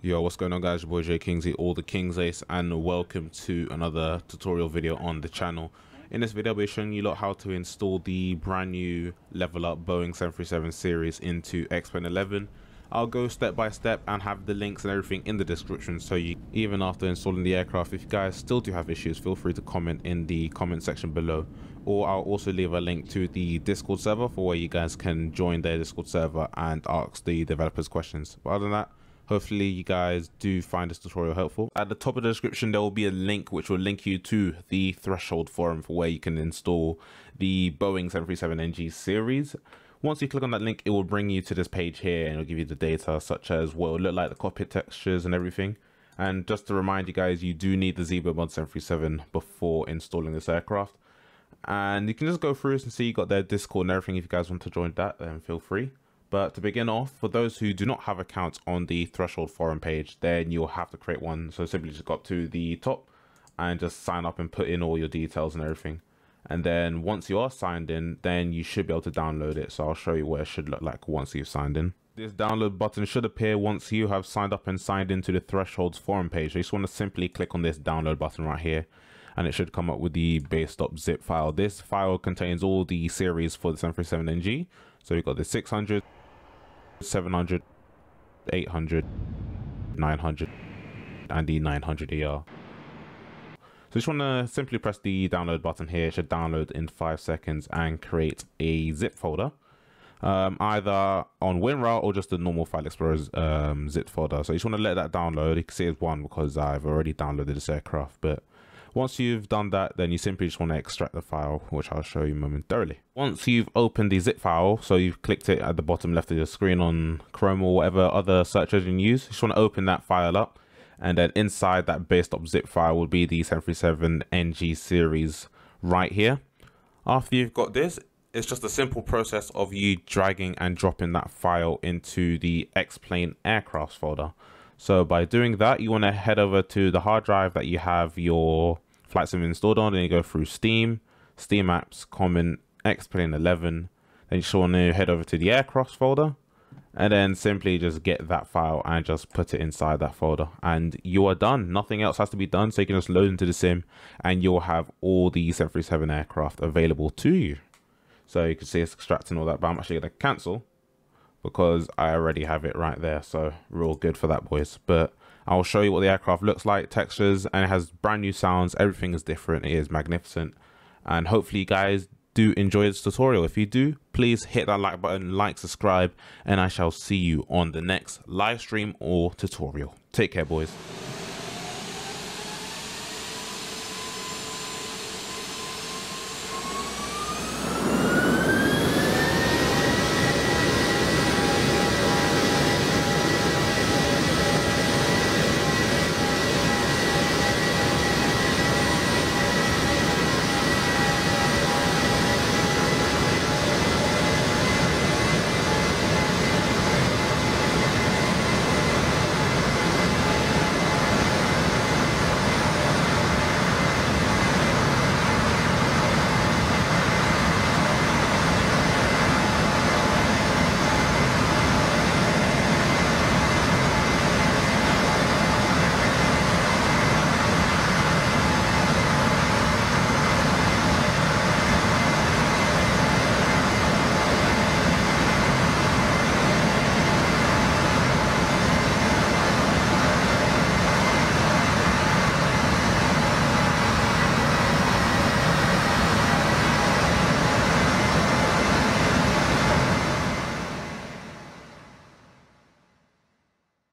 Yo, what's going on guys? Your boy Jay Kingsley, all the Kingz Ace, and welcome to another tutorial video on the channel. In this video, I'll be showing you lot how to install the brand new LevelUp Boeing 737 series into X-Plane 11. I'll go step by step and have the links and everything in the description so you, even after installing the aircraft, if you guys still do have issues, feel free to comment in the comment section below. Or I'll also leave a link to the Discord server for where you guys can join their Discord server and ask the developers questions. But other than that, hopefully you guys do find this tutorial helpful. At the top of the description there will be a link which will link you to the threshold forum for where you can install the boeing 737ng series. Once you click on that link it will bring you to this page here and it'll give you the data such as what it will look like the cockpit textures and everything. And just to remind you guys you do need the Zibo mod 737 before installing this aircraft. And you can just go through this and see you got their discord and everything. If you guys want to join that then feel free but to begin off, for those who do not have accounts on the Threshold forum page, then you'll have to create one. So simply just go up to the top and just sign up and put in all your details and everything. And then once you are signed in, then you should be able to download it. So I'll show you what it should look like once you've signed in. This download button should appear once you have signed up and signed into the Thresholds forum page. So you just want to simply click on this download button right here and it should come up with the base.zip file. This file contains all the series for the 737NG. So we've got the 600, 700, 800, 900, and the 900 ER. So you just want to simply press the download button here. It should download in five seconds and create a zip folder. Um, either on WinRAR or just the normal File Explorer's um, zip folder. So you just want to let that download. You can see it's one because I've already downloaded this aircraft, but once you've done that, then you simply just want to extract the file, which I'll show you momentarily. Once you've opened the zip file, so you've clicked it at the bottom left of your screen on Chrome or whatever other search engine you use, you just want to open that file up. And then inside that base.zip file will be the 737NG series right here. After you've got this, it's just a simple process of you dragging and dropping that file into the X-Plane aircraft folder. So by doing that, you want to head over to the hard drive that you have your flight sim installed on, and you go through Steam, Steam Apps, Common, X-Plane 11. Then you just want to head over to the aircraft folder, and then simply just get that file and just put it inside that folder, and you are done. Nothing else has to be done, so you can just load into the sim, and you'll have all the 737 aircraft available to you. So you can see it's extracting all that, but I'm actually going to cancel because I already have it right there. So real good for that, boys. But I'll show you what the aircraft looks like, textures, and it has brand new sounds. Everything is different. It is magnificent. And hopefully you guys do enjoy this tutorial. If you do, please hit that like button, like, subscribe, and I shall see you on the next live stream or tutorial. Take care, boys.